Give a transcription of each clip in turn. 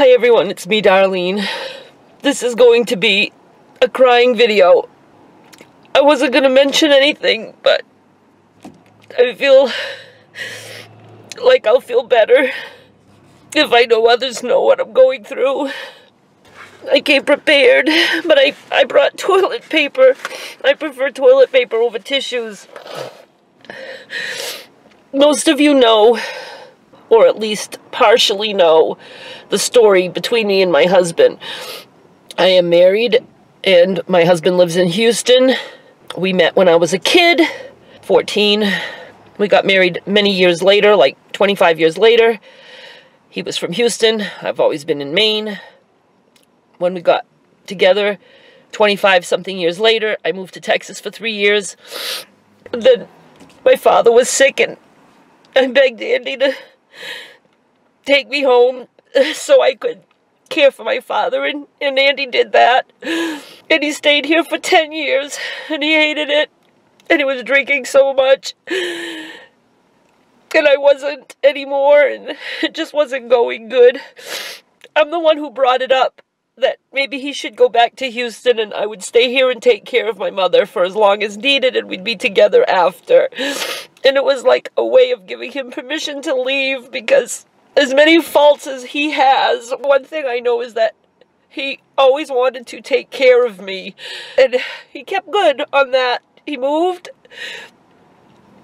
Hi everyone, it's me, Darlene. This is going to be a crying video. I wasn't gonna mention anything, but I feel like I'll feel better if I know others know what I'm going through. I came prepared, but I, I brought toilet paper. I prefer toilet paper over tissues. Most of you know, or at least partially know, the story between me and my husband. I am married, and my husband lives in Houston. We met when I was a kid, 14. We got married many years later, like 25 years later. He was from Houston. I've always been in Maine when we got together 25 something years later. I moved to Texas for three years. Then my father was sick and I begged Andy to take me home so I could care for my father and, and Andy did that. And he stayed here for 10 years and he hated it and he was drinking so much. And I wasn't anymore and it just wasn't going good. I'm the one who brought it up that maybe he should go back to Houston and I would stay here and take care of my mother for as long as needed and we'd be together after. And it was like a way of giving him permission to leave because as many faults as he has, one thing I know is that he always wanted to take care of me. And he kept good on that. He moved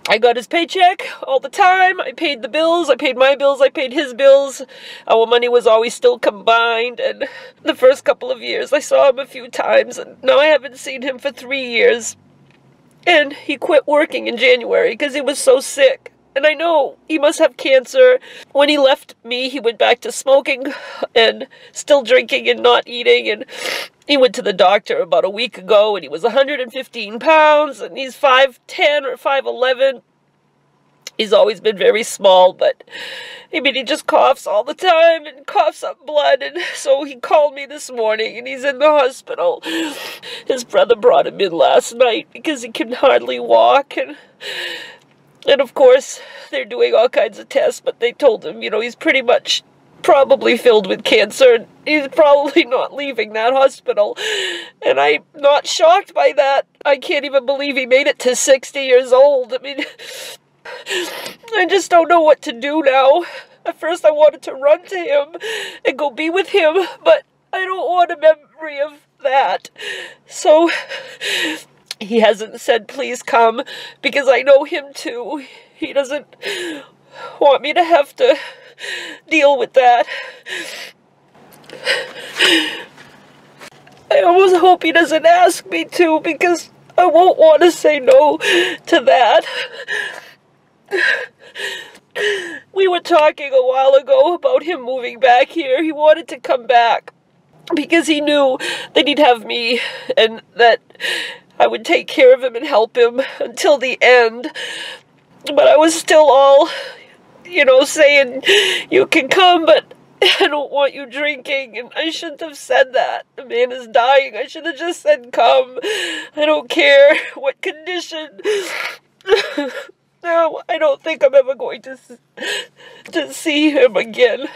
I got his paycheck all the time. I paid the bills. I paid my bills. I paid his bills. Our money was always still combined. And the first couple of years, I saw him a few times. And now I haven't seen him for three years. And he quit working in January because he was so sick. And I know he must have cancer. When he left me, he went back to smoking and still drinking and not eating. And he went to the doctor about a week ago and he was 115 pounds and he's 5'10 or 5'11. He's always been very small, but I mean, he just coughs all the time and coughs up blood. And so he called me this morning and he's in the hospital. His brother brought him in last night because he can hardly walk. And and of course, they're doing all kinds of tests, but they told him, you know, he's pretty much probably filled with cancer. And he's probably not leaving that hospital. And I'm not shocked by that. I can't even believe he made it to 60 years old. I mean, I just don't know what to do now. At first, I wanted to run to him and go be with him, but I don't want a memory of that. So, he hasn't said please come because I know him too. He doesn't want me to have to deal with that. I almost hope he doesn't ask me to because I won't want to say no to that. We were talking a while ago about him moving back here. He wanted to come back because he knew that he'd have me and that I would take care of him and help him until the end. But I was still all, you know, saying, you can come, but I don't want you drinking. And I shouldn't have said that. The man is dying. I should have just said, come. I don't care what condition. no, I don't think I'm ever going to, to see him again.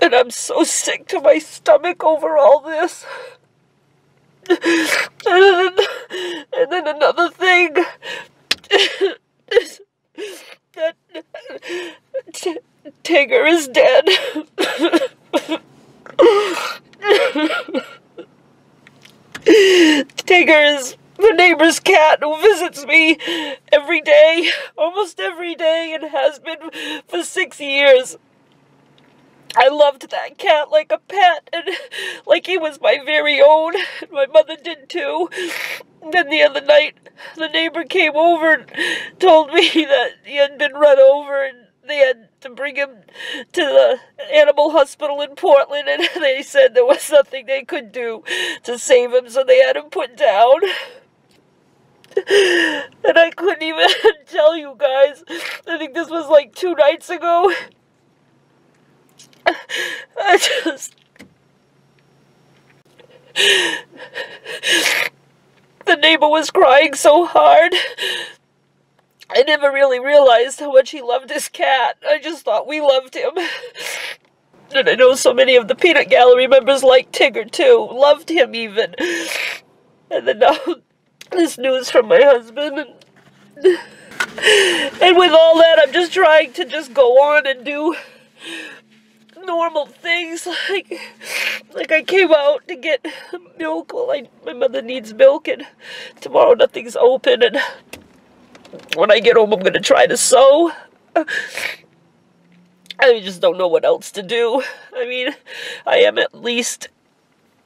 And I'm so sick to my stomach over all this. And then, and then another thing that Tigger is dead. Tigger is the neighbor's cat who visits me every day, almost every day, and has been for six years. I loved that cat like a pet, and like he was my very own. My mother did too. Then the other night, the neighbor came over and told me that he had been run over and they had to bring him to the animal hospital in Portland, and they said there was nothing they could do to save him, so they had him put down. And I couldn't even tell you guys. I think this was like two nights ago. I just... The neighbor was crying so hard. I never really realized how much he loved his cat. I just thought we loved him. And I know so many of the Peanut Gallery members liked Tigger too, loved him even. And then now, this news from my husband. And, and with all that, I'm just trying to just go on and do normal things like like I came out to get milk well I my mother needs milk and tomorrow nothing's open and when I get home I'm gonna try to sew I just don't know what else to do. I mean, I am at least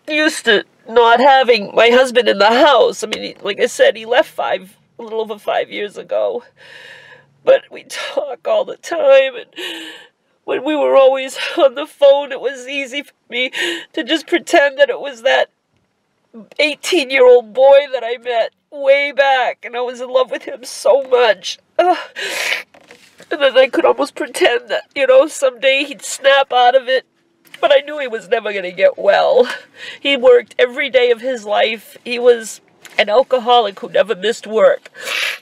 used to not having my husband in the house. I mean, like I said, he left five, a little over five years ago. But we talk all the time, and when we were always on the phone, it was easy for me to just pretend that it was that 18 year old boy that I met way back, and I was in love with him so much. Ugh. And then I could almost pretend that, you know, someday he'd snap out of it. But I knew he was never going to get well. He worked every day of his life. He was an alcoholic who never missed work.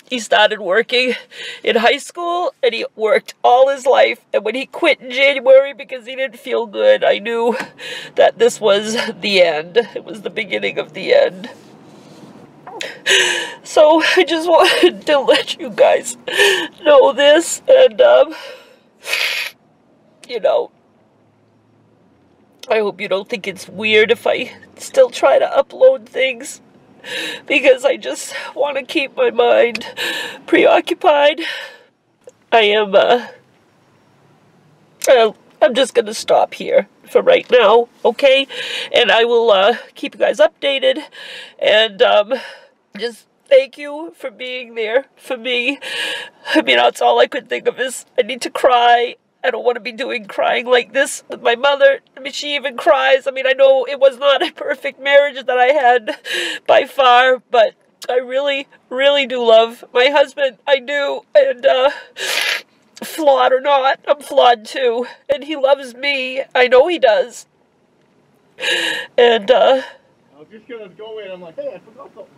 He started working in high school and he worked all his life. And when he quit in January because he didn't feel good, I knew that this was the end. It was the beginning of the end. So I just wanted to let you guys know this and um you know I hope you don't think it's weird if I still try to upload things because I just want to keep my mind preoccupied. I am uh, uh I'm just going to stop here for right now, okay? And I will uh, keep you guys updated and um just thank you for being there for me. I mean, that's all I could think of is I need to cry. I don't want to be doing crying like this with my mother. I mean, she even cries. I mean, I know it was not a perfect marriage that I had by far, but I really, really do love my husband. I do. And, uh, flawed or not, I'm flawed too. And he loves me. I know he does. And, uh, I was just gonna go in. I'm like, hey, I forgot something.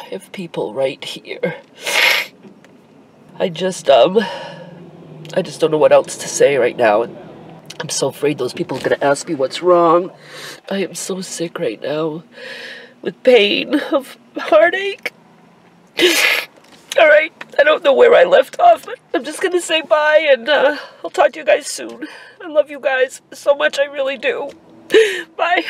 I have people right here. I just, um, I just don't know what else to say right now. And I'm so afraid those people are going to ask me what's wrong. I am so sick right now with pain, of heartache. All right, I don't know where I left off. I'm just going to say bye and uh, I'll talk to you guys soon. I love you guys so much, I really do. Bye.